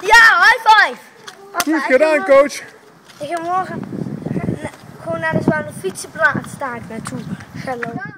Ja, high five! Goed gedaan, coach. Ik ga morgen gewoon naar de zware fietsenplaats daar naartoe naartoe. Hallo.